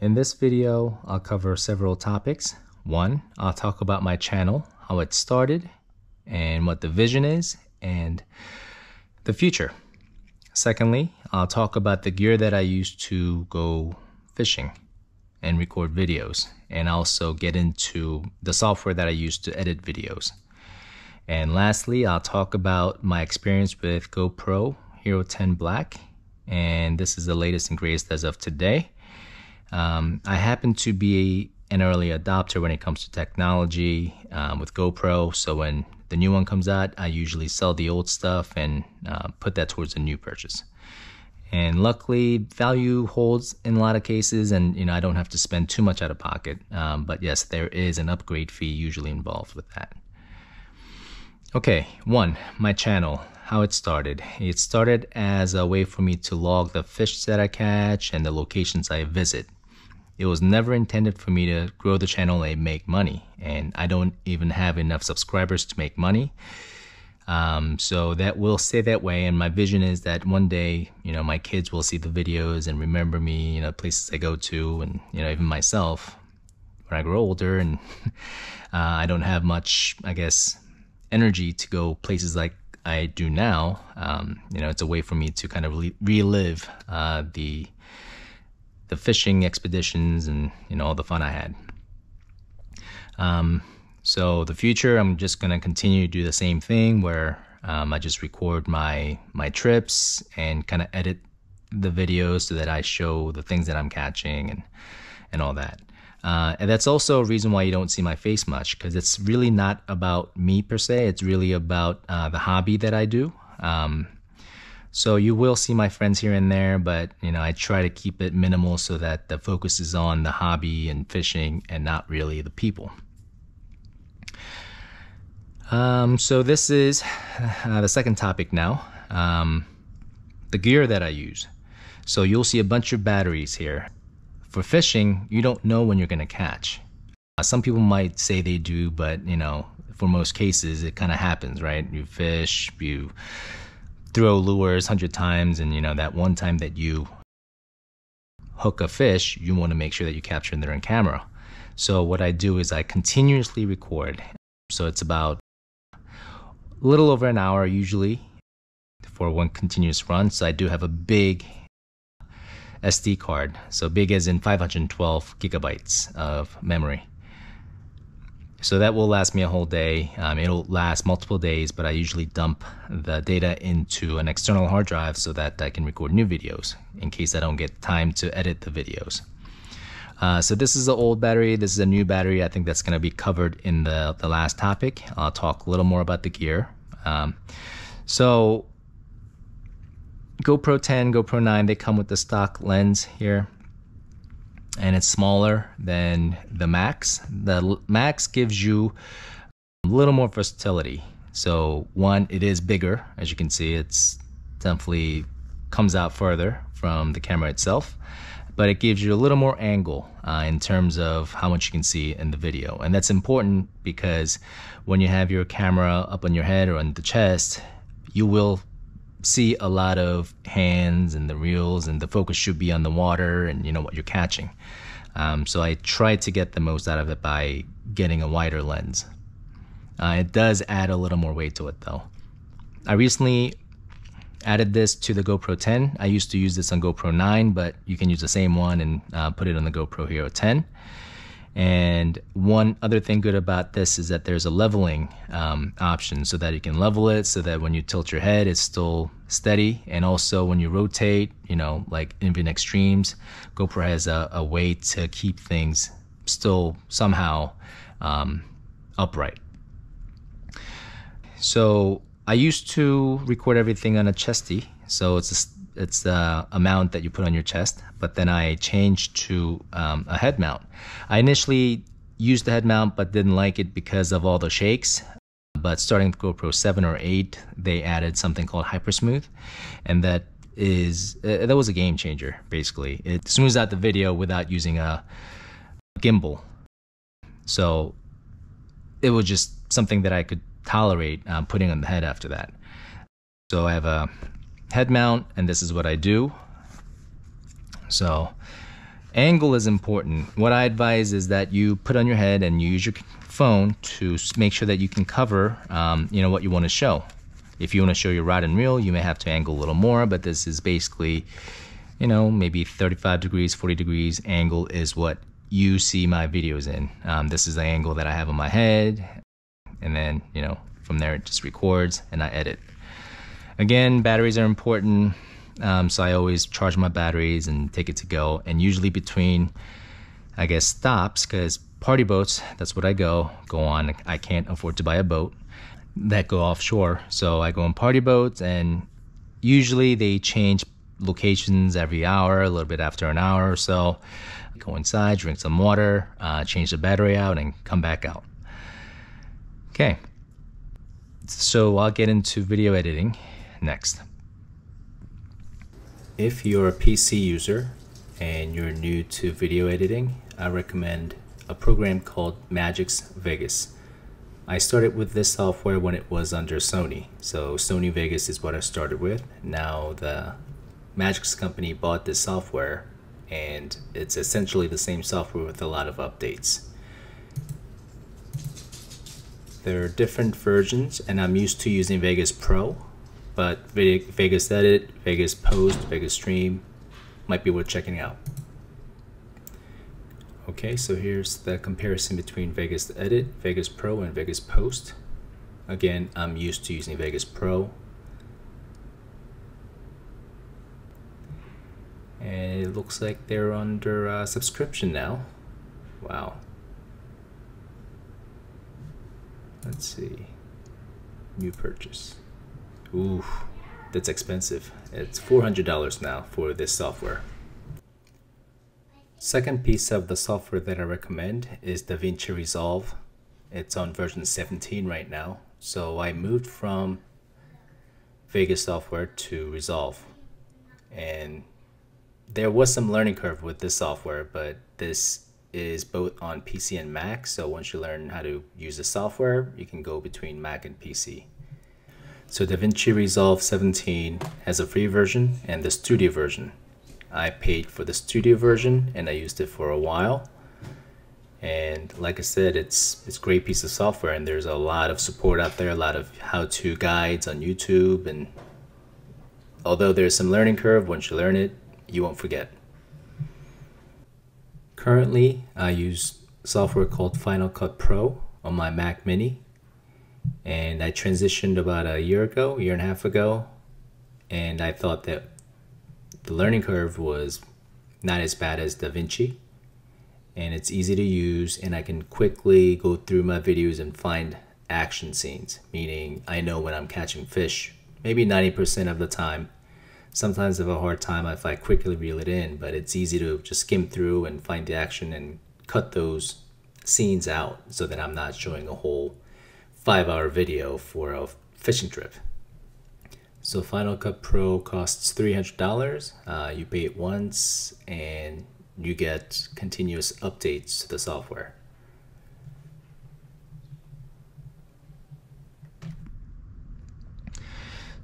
In this video, I'll cover several topics. One, I'll talk about my channel, how it started, and what the vision is, and the future. Secondly, I'll talk about the gear that I use to go fishing and record videos, and also get into the software that I use to edit videos. And lastly, I'll talk about my experience with GoPro Hero 10 Black, and this is the latest and greatest as of today. Um, I happen to be an early adopter when it comes to technology um, with GoPro, so when the new one comes out, I usually sell the old stuff and uh, put that towards a new purchase. And luckily, value holds in a lot of cases, and you know I don't have to spend too much out of pocket. Um, but yes, there is an upgrade fee usually involved with that. Okay, one, my channel, how it started. It started as a way for me to log the fish that I catch and the locations I visit. It was never intended for me to grow the channel and make money, and I don't even have enough subscribers to make money. Um, so that will stay that way. And my vision is that one day, you know, my kids will see the videos and remember me, you know, places I go to, and you know, even myself when I grow older, and uh, I don't have much, I guess, energy to go places like I do now. Um, you know, it's a way for me to kind of re- relive uh, the the fishing expeditions and you know all the fun I had. Um, so the future, I'm just gonna continue to do the same thing where um, I just record my my trips and kind of edit the videos so that I show the things that I'm catching and and all that. Uh, and that's also a reason why you don't see my face much because it's really not about me per se. It's really about uh, the hobby that I do. Um, so you will see my friends here and there, but you know I try to keep it minimal so that the focus is on the hobby and fishing and not really the people. Um, so this is uh, the second topic now. Um, the gear that I use. So you'll see a bunch of batteries here. For fishing, you don't know when you're going to catch. Uh, some people might say they do, but you know, for most cases, it kind of happens, right? You fish, you throw lures hundred times, and you know that one time that you hook a fish, you want to make sure that you capture it in camera. So what I do is I continuously record. So it's about a little over an hour usually for one continuous run. So I do have a big SD card. So big as in 512 gigabytes of memory. So that will last me a whole day. Um, it'll last multiple days, but I usually dump the data into an external hard drive so that I can record new videos in case I don't get time to edit the videos. Uh, so this is the old battery. This is a new battery. I think that's going to be covered in the, the last topic. I'll talk a little more about the gear. Um, so GoPro 10, GoPro 9, they come with the stock lens here. And it's smaller than the Max. The Max gives you a little more versatility. So one, it is bigger. As you can see, it's definitely comes out further from the camera itself but it gives you a little more angle uh, in terms of how much you can see in the video. And that's important because when you have your camera up on your head or on the chest, you will see a lot of hands and the reels and the focus should be on the water and you know what you're catching. Um, so I try to get the most out of it by getting a wider lens. Uh, it does add a little more weight to it though. I recently added this to the GoPro 10. I used to use this on GoPro 9, but you can use the same one and uh, put it on the GoPro Hero 10. And one other thing good about this is that there's a leveling um, option so that you can level it so that when you tilt your head, it's still steady. And also when you rotate, you know, like in extremes, GoPro has a, a way to keep things still somehow um, upright. So I used to record everything on a chesty, so it's a, it's the amount that you put on your chest. But then I changed to um, a head mount. I initially used the head mount, but didn't like it because of all the shakes. But starting with GoPro 7 or 8, they added something called Hypersmooth, and that is uh, that was a game changer. Basically, it smooths out the video without using a gimbal. So it was just something that I could tolerate um, putting on the head after that. So I have a head mount and this is what I do. So Angle is important. What I advise is that you put on your head and you use your phone to make sure that you can cover, um, you know, what you want to show. If you want to show your rod and reel, you may have to angle a little more, but this is basically, you know, maybe 35 degrees, 40 degrees angle is what you see my videos in. Um, this is the angle that I have on my head, and then, you know, from there it just records and I edit. Again, batteries are important. Um, so I always charge my batteries and take it to go. And usually between, I guess, stops, because party boats, that's what I go, go on. I can't afford to buy a boat that go offshore. So I go on party boats and usually they change locations every hour, a little bit after an hour or so. Go inside, drink some water, uh, change the battery out, and come back out. Okay, so I'll get into video editing next. If you're a PC user and you're new to video editing, I recommend a program called Magix Vegas. I started with this software when it was under Sony. So Sony Vegas is what I started with. Now the Magix company bought this software and it's essentially the same software with a lot of updates. There are different versions and I'm used to using Vegas Pro but Vegas Edit, Vegas Post, Vegas Stream might be worth checking out. Okay, so here's the comparison between Vegas Edit, Vegas Pro, and Vegas Post. Again, I'm used to using Vegas Pro. And it looks like they're under uh, subscription now. Wow. Let's see. New purchase. Ooh, that's expensive. It's $400 now for this software. Second piece of the software that I recommend is DaVinci Resolve. It's on version 17 right now. So I moved from Vegas software to Resolve. And there was some learning curve with this software, but this is both on PC and Mac. So once you learn how to use the software, you can go between Mac and PC. So DaVinci Resolve 17 has a free version and the studio version. I paid for the studio version and I used it for a while. And like I said, it's it's a great piece of software and there's a lot of support out there, a lot of how-to guides on YouTube and although there's some learning curve, once you learn it, you won't forget. Currently, I use software called Final Cut Pro on my Mac Mini and I transitioned about a year ago, year and a half ago, and I thought that the learning curve was not as bad as DaVinci, and it's easy to use, and I can quickly go through my videos and find action scenes, meaning I know when I'm catching fish, maybe 90% of the time. Sometimes I have a hard time if I quickly reel it in, but it's easy to just skim through and find the action and cut those scenes out so that I'm not showing a whole five hour video for a fishing trip. So Final Cut Pro costs $300. Uh, you pay it once and you get continuous updates to the software.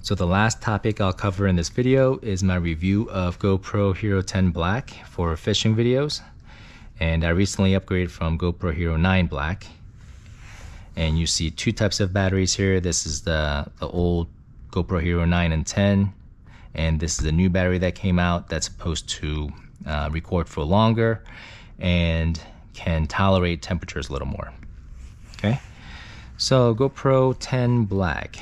So the last topic I'll cover in this video is my review of GoPro Hero 10 Black for fishing videos. And I recently upgraded from GoPro Hero 9 Black and you see two types of batteries here. This is the, the old GoPro Hero 9 and 10 and this is the new battery that came out that's supposed to uh, record for longer and can tolerate temperatures a little more. Okay. So GoPro 10 Black.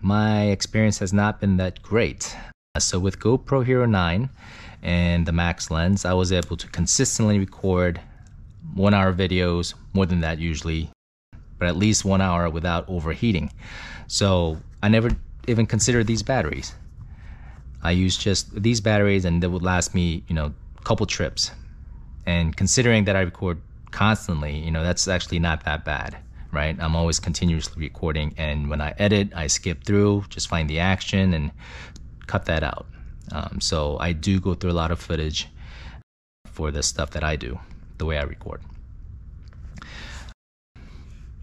My experience has not been that great. So with GoPro Hero 9 and the max lens I was able to consistently record one hour videos more than that usually but at least one hour without overheating. So I never even considered these batteries. I use just these batteries and they would last me, you know, a couple trips. And considering that I record constantly, you know, that's actually not that bad, right? I'm always continuously recording and when I edit, I skip through, just find the action and cut that out. Um, so I do go through a lot of footage for the stuff that I do, the way I record.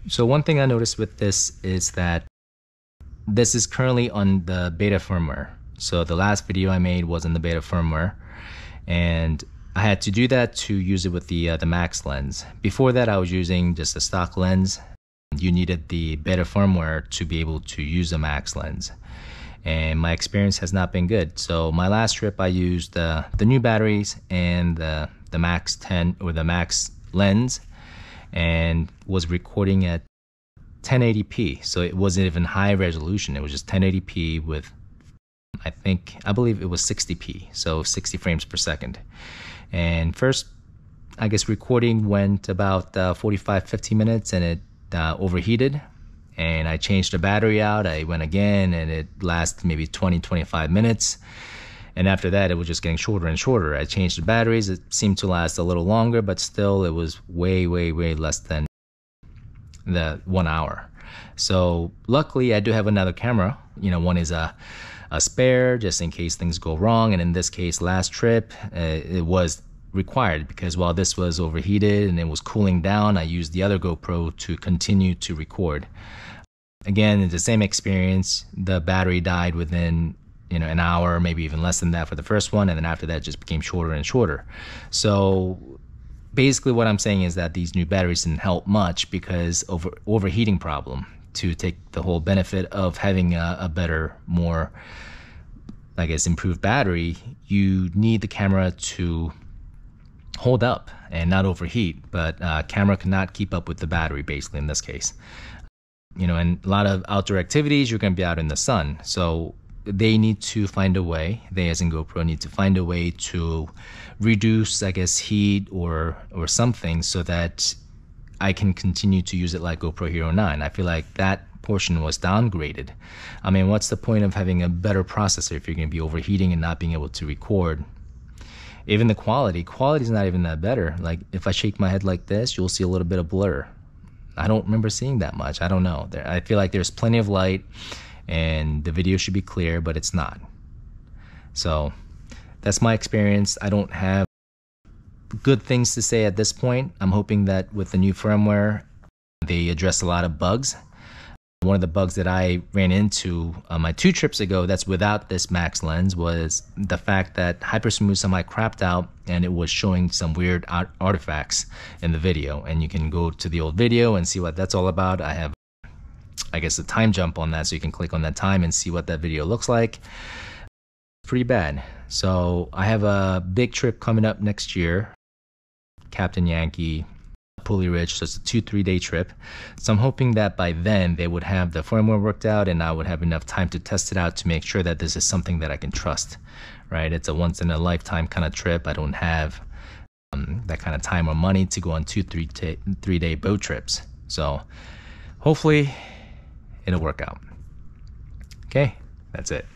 So one thing I noticed with this is that this is currently on the beta firmware. So the last video I made was in the beta firmware and I had to do that to use it with the uh, the max lens. Before that, I was using just a stock lens. You needed the beta firmware to be able to use a max lens, and my experience has not been good. So my last trip, I used uh, the new batteries and the the max 10 or the max lens, and was recording at 1080p. So it wasn't even high resolution. It was just 1080p with I think I believe it was 60p, so 60 frames per second. And first, I guess recording went about uh, 45, 50 minutes and it uh, overheated. And I changed the battery out. I went again and it lasted maybe 20, 25 minutes. And after that, it was just getting shorter and shorter. I changed the batteries. It seemed to last a little longer, but still, it was way, way, way less than the one hour. So luckily, I do have another camera. You know, one is a a spare just in case things go wrong. And in this case, last trip, uh, it was required because while this was overheated and it was cooling down, I used the other GoPro to continue to record. Again, it's the same experience. The battery died within you know an hour, maybe even less than that for the first one, and then after that, just became shorter and shorter. So basically, what I'm saying is that these new batteries didn't help much because over overheating problem to take the whole benefit of having a, a better, more, I guess, improved battery, you need the camera to hold up and not overheat. But uh, camera cannot keep up with the battery, basically, in this case. You know, and a lot of outdoor activities, you're going to be out in the sun. So they need to find a way, they as in GoPro need to find a way to reduce, I guess, heat or or something so that I can continue to use it like GoPro Hero 9. I feel like that portion was downgraded. I mean, what's the point of having a better processor if you're going to be overheating and not being able to record? Even the quality, quality is not even that better. Like if I shake my head like this, you'll see a little bit of blur. I don't remember seeing that much. I don't know. There, I feel like there's plenty of light and the video should be clear, but it's not. So that's my experience. I don't have good things to say at this point. I'm hoping that with the new firmware, they address a lot of bugs. One of the bugs that I ran into uh, my two trips ago, that's without this max lens, was the fact that Hypersmooth somehow crapped out and it was showing some weird art- artifacts in the video. And you can go to the old video and see what that's all about. I have, I guess, a time jump on that, so you can click on that time and see what that video looks like. Pretty bad. So I have a big trip coming up next year Captain Yankee, Pulley Ridge. So it's a two, three day trip. So I'm hoping that by then they would have the firmware worked out and I would have enough time to test it out to make sure that this is something that I can trust, right? It's a once in a lifetime kind of trip. I don't have um, that kind of time or money to go on two, three, t- three day boat trips. So hopefully it'll work out. Okay, that's it.